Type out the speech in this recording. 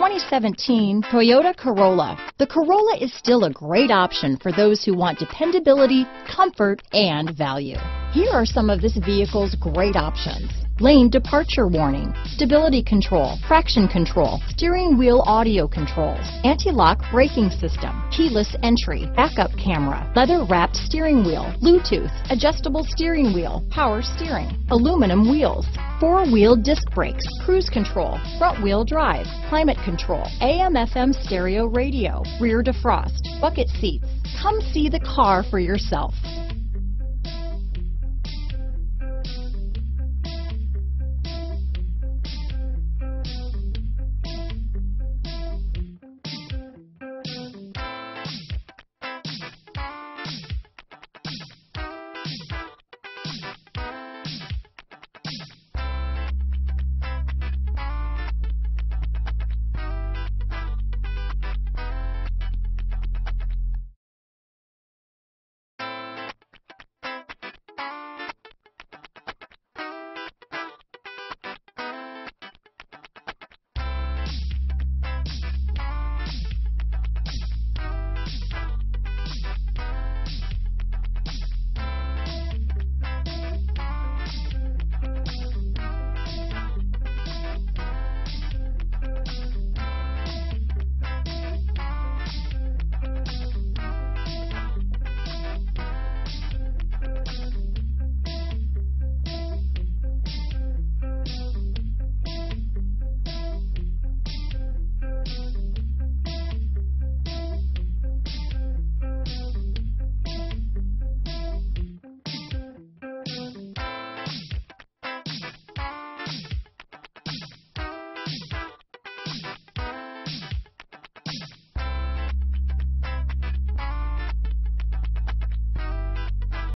2017 Toyota Corolla. The Corolla is still a great option for those who want dependability, comfort, and value. Here are some of this vehicle's great options. Lane departure warning, stability control, traction control, steering wheel audio controls, anti-lock braking system, keyless entry, backup camera, leather wrapped steering wheel, Bluetooth, adjustable steering wheel, power steering, aluminum wheels, four-wheel disc brakes, cruise control, front-wheel drive, climate control, AM-FM stereo radio, rear defrost, bucket seats. Come see the car for yourself.